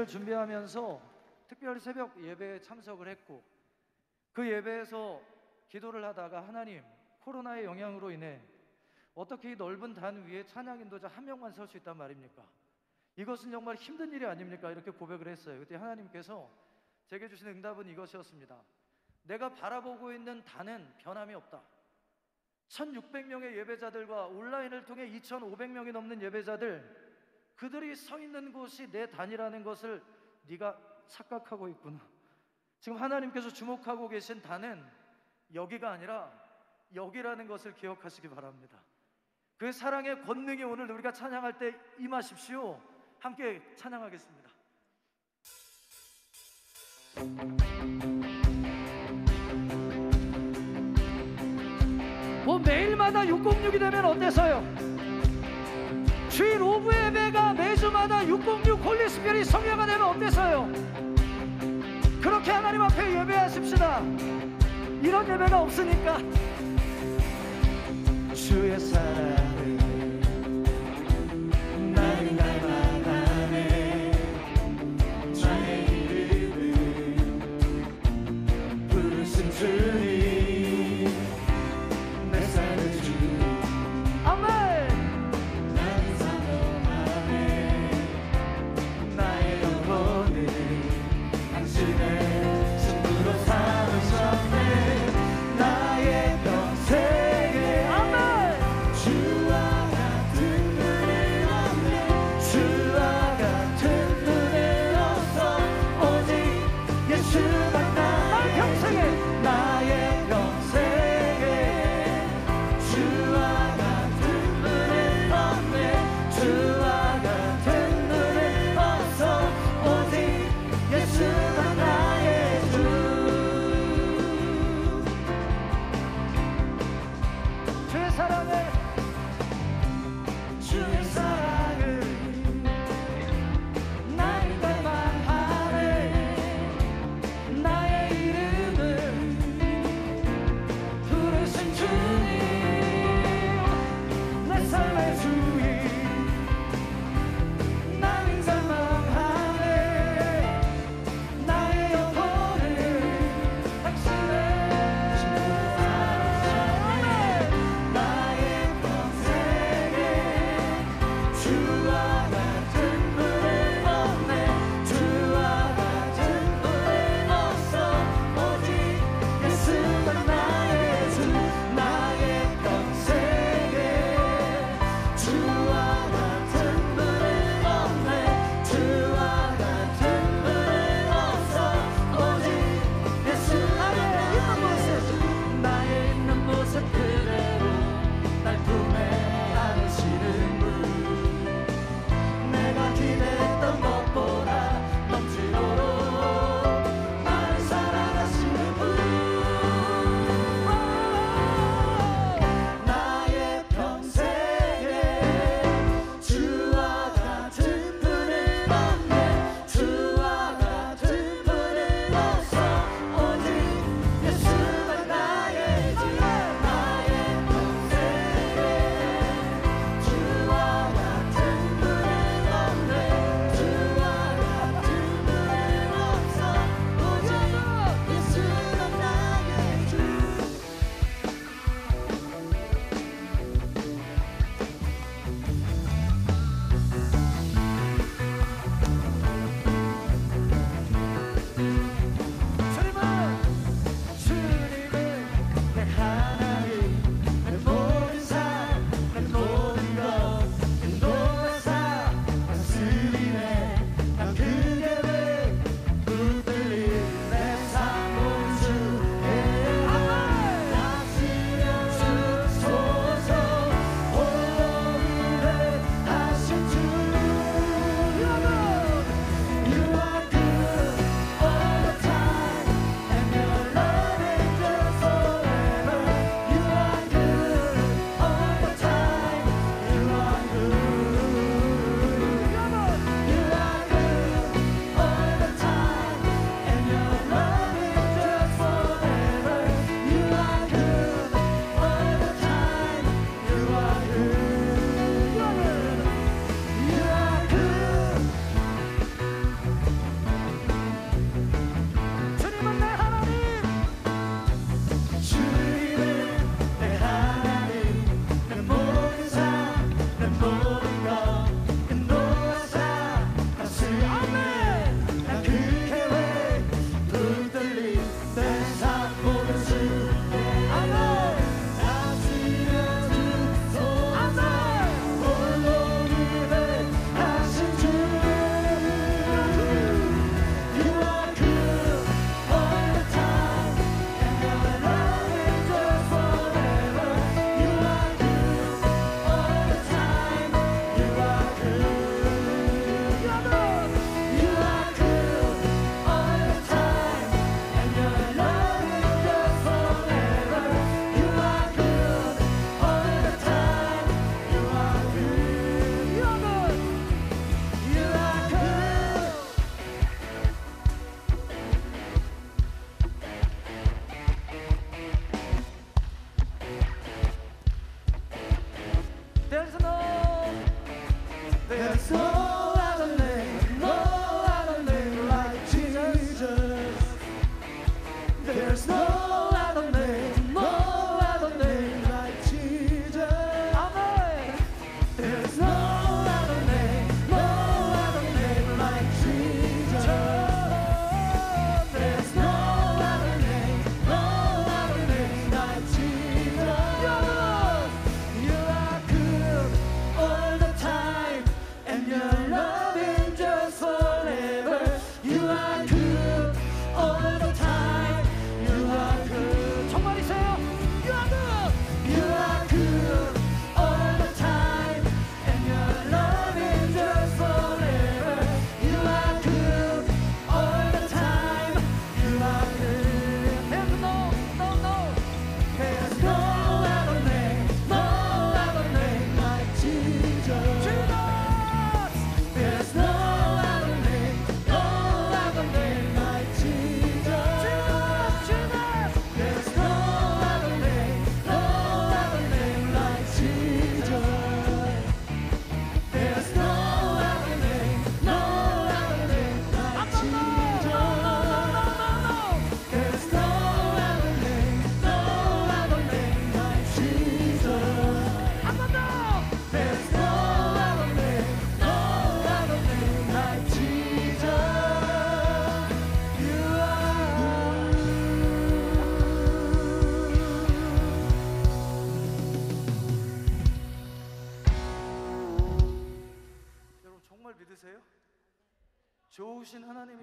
예배를 준비하면서 특별히 새벽 예배에 참석을 했고 그 예배에서 기도를 하다가 하나님 코로나의 영향으로 인해 어떻게 이 넓은 단 위에 찬양 인도자 한 명만 설 수 있단 말입니까? 이것은 정말 힘든 일이 아닙니까? 이렇게 고백을 했어요. 그때 하나님께서 제게 주신 응답은 이것이었습니다. 내가 바라보고 있는 단은 변함이 없다. 1600명의 예배자들과 온라인을 통해 2500명이 넘는 예배자들 그들이 서 있는 곳이 내 단이라는 것을 네가 착각하고 있구나. 지금 하나님께서 주목하고 계신 단은 여기가 아니라 여기라는 것을 기억하시기 바랍니다. 그 사랑의 권능이 오늘 우리가 찬양할 때 임하십시오. 함께 찬양하겠습니다. 뭐 매일마다 606이 되면 어때서요? 주일 오후 예배가 매주마다 606 홀리스피릿 성령가 되면 어때서요? 그렇게 하나님 앞에 예배하십시다. 이런 예배가 없으니까 주의 사랑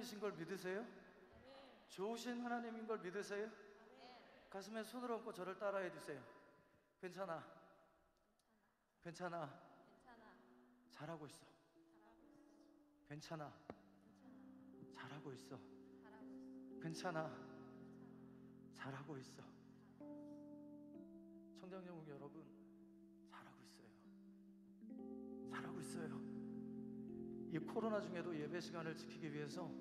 하나님이신 걸 믿으세요? 좋으신 하나님인 걸 믿으세요? 가슴에 손을 얹고 저를 따라해 주세요. 괜찮아. 괜찮아. 잘하고 있어. 괜찮아. 잘하고 있어. 괜찮아. 잘하고 있어. 청장여국 여러분, 잘하고 있어요. 잘하고 있어요. 이 코로나 중에도 예배 시간을 지키기 위해서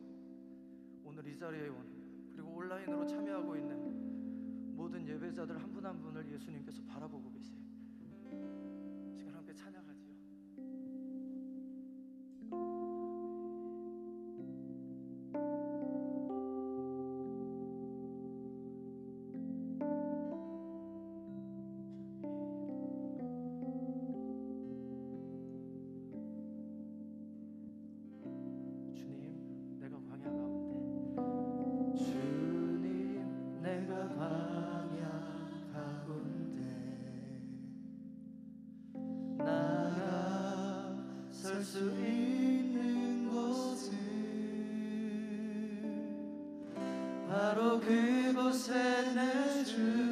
오늘 이 자리에 온 그리고 온라인으로 참여하고 있는 모든 예배자들 한 분한 한 분을 예수님께서 바라보고 계세요. 바로 그곳에 내주